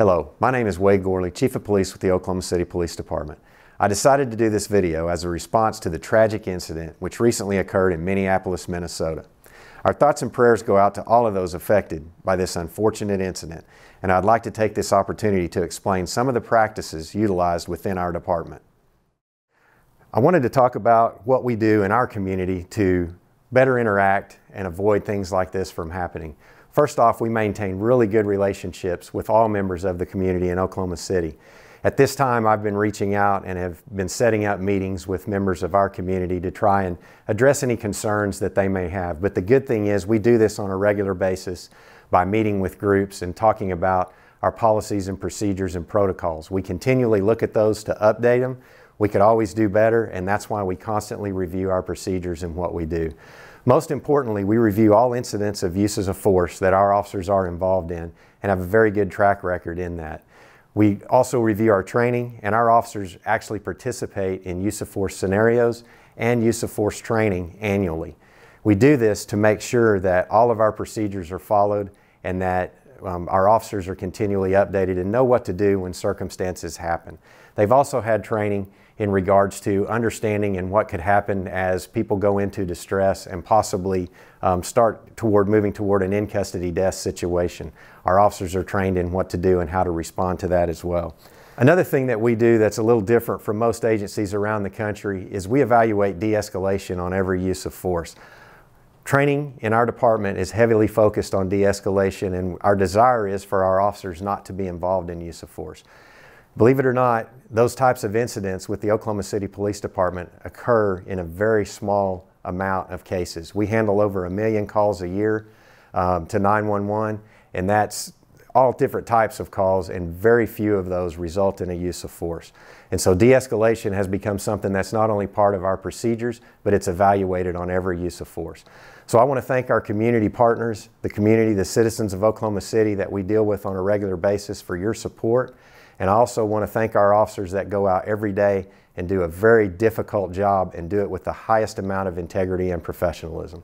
Hello, my name is Wade Gourley, Chief of Police with the Oklahoma City Police Department. I decided to do this video as a response to the tragic incident which recently occurred in Minneapolis, Minnesota. Our thoughts and prayers go out to all of those affected by this unfortunate incident, and I'd like to take this opportunity to explain some of the practices utilized within our department. I wanted to talk about what we do in our community to better interact and avoid things like this from happening. First off, we maintain really good relationships with all members of the community in Oklahoma City. At this time, I've been reaching out and have been setting up meetings with members of our community to try and address any concerns that they may have. But the good thing is we do this on a regular basis by meeting with groups and talking about our policies and procedures and protocols. We continually look at those to update them. We could always do better, and that's why we constantly review our procedures and what we do. Most importantly, we review all incidents of uses of force that our officers are involved in and have a very good track record in that. We also review our training and our officers actually participate in use of force scenarios and use of force training annually. We do this to make sure that all of our procedures are followed and that um, our officers are continually updated and know what to do when circumstances happen. They've also had training in regards to understanding and what could happen as people go into distress and possibly um, start toward moving toward an in custody death situation. Our officers are trained in what to do and how to respond to that as well. Another thing that we do that's a little different from most agencies around the country is we evaluate de-escalation on every use of force. Training in our department is heavily focused on de-escalation and our desire is for our officers not to be involved in use of force. Believe it or not, those types of incidents with the Oklahoma City Police Department occur in a very small amount of cases. We handle over a million calls a year um, to 911, and that's all different types of calls, and very few of those result in a use of force. And so de-escalation has become something that's not only part of our procedures, but it's evaluated on every use of force. So I want to thank our community partners, the community, the citizens of Oklahoma City that we deal with on a regular basis for your support. And I also want to thank our officers that go out every day and do a very difficult job and do it with the highest amount of integrity and professionalism.